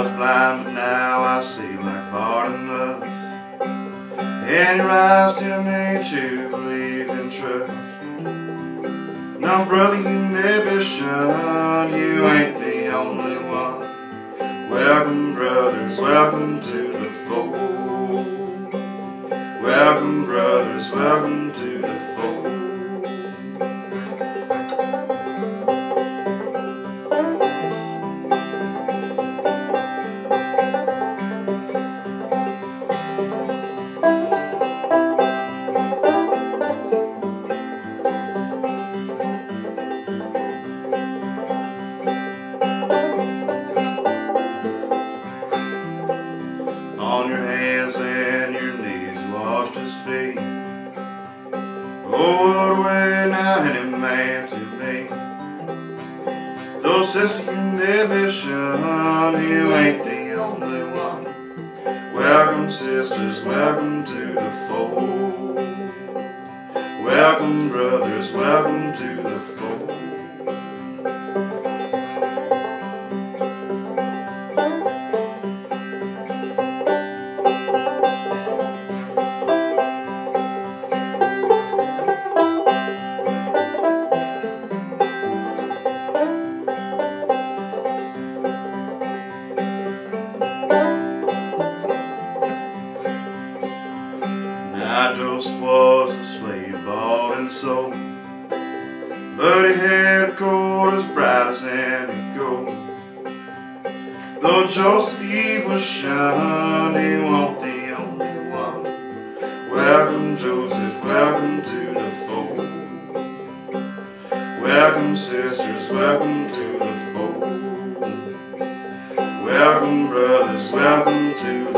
Was blind, but now I see like Bartimaeus. And your eyes tell me to believe and trust. Now, brother, you may be shunned, you ain't the only one. Welcome, brothers, welcome to the fold. Welcome, brothers, welcome to the fold. His. Oh, what way now any man to me. Though sister, you may be shunned, you ain't the only one. Welcome, sisters, welcome to the fold. Welcome, brothers, welcome to the fold. Joseph was a slave bought and sold, but he had a coat as bright as any gold. Though Joseph he was shunned, he won't the only one. Welcome Joseph, welcome to the fold. Welcome sisters, welcome to the fold. Welcome brothers, welcome to the